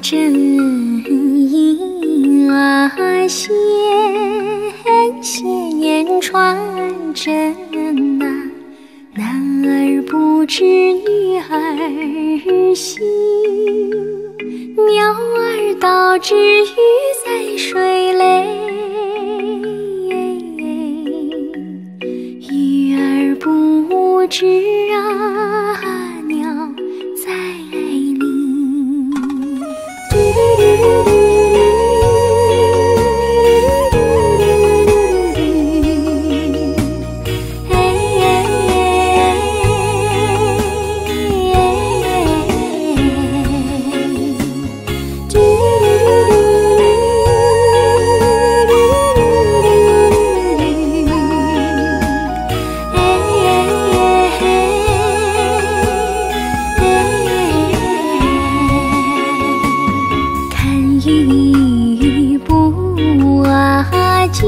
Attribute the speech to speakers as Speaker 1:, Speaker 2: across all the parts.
Speaker 1: 正音啊，弦弦穿针呐，男儿不知女儿心，鸟儿倒知鱼在水里，鱼儿不知啊。见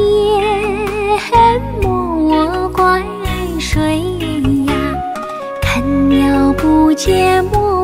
Speaker 1: 莫怪谁呀；看鸟不见莫